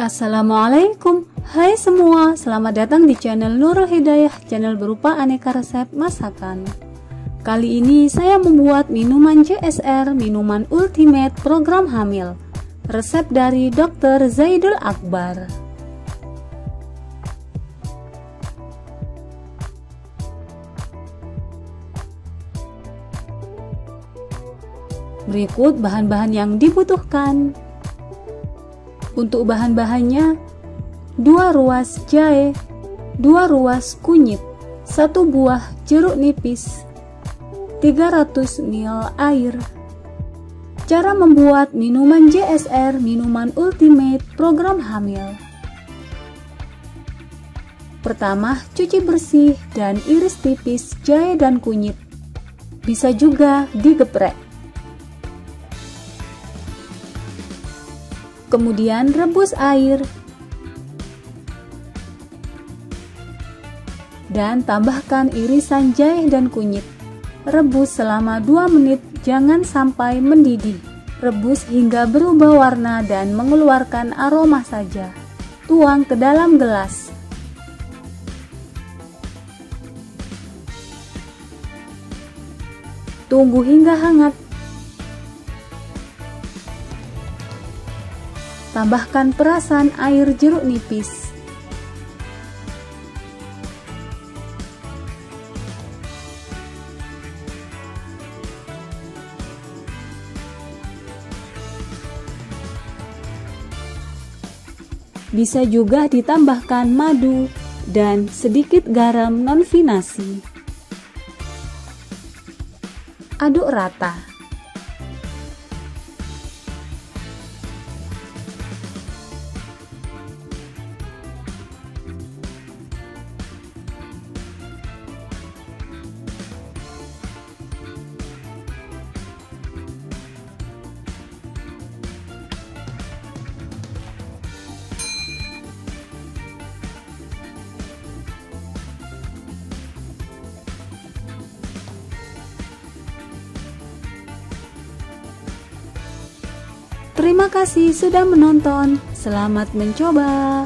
Assalamualaikum. Hai semua, selamat datang di channel Nurul Hidayah Channel berupa aneka resep masakan. Kali ini saya membuat minuman CSR Minuman Ultimate Program Hamil. Resep dari Dr. Zaidul Akbar. Berikut bahan-bahan yang dibutuhkan untuk bahan-bahannya, 2 ruas jahe, 2 ruas kunyit, 1 buah jeruk nipis, 300 ml air. Cara membuat minuman JSR Minuman Ultimate Program Hamil. Pertama, cuci bersih dan iris tipis jahe dan kunyit. Bisa juga digeprek. Kemudian rebus air dan tambahkan irisan jahe dan kunyit. Rebus selama 2 menit, jangan sampai mendidih. Rebus hingga berubah warna dan mengeluarkan aroma saja. Tuang ke dalam gelas. Tunggu hingga hangat Tambahkan perasan air jeruk nipis. Bisa juga ditambahkan madu dan sedikit garam non-finasi. Aduk rata. Terima kasih sudah menonton. Selamat mencoba.